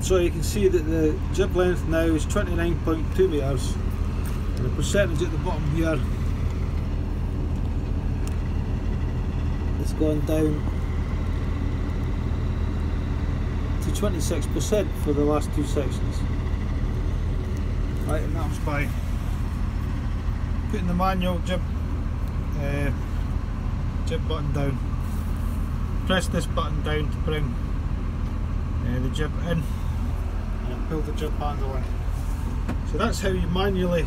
So you can see that the jib length now is 29.2 metres and the percentage at the bottom here has gone down to 26% for the last two sections. Right, and that was by putting the manual jib uh, jib button down. Press this button down to bring the jib in and pull the jib handle in. So that's how you manually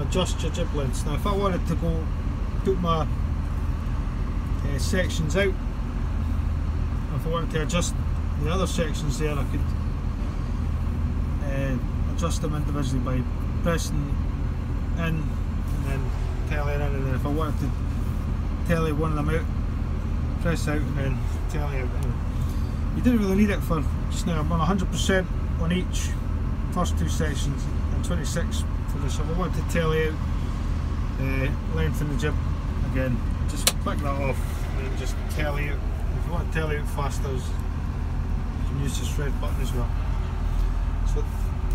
adjust your jib lengths. Now if I wanted to go put my uh, sections out, if I wanted to adjust the other sections there I could uh, adjust them individually by pressing in and then tele in and then if I wanted to tele one of them out press out and then tele out you didn't really need it for just now I'm on 100% on each first two sections and 26 for this if I wanted to tell you uh, lengthen the jib again just click that off and just tell you. if you want to tell you faster you can use this red button as well so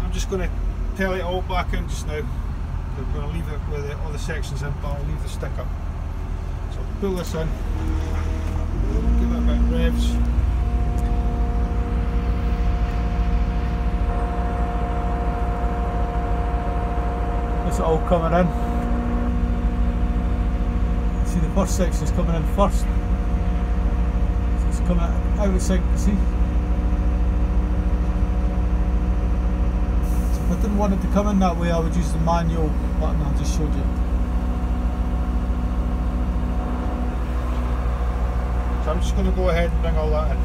I'm just going to tell it all back in just now. I'm going to leave it the, all the sections in, but I'll leave the stick up. So pull this in, It's all coming in. See the first section is coming in first. So it's coming out sync, see? If I didn't want it to come in that way, I would use the manual button I just showed you. So I'm just going to go ahead and bring all that in.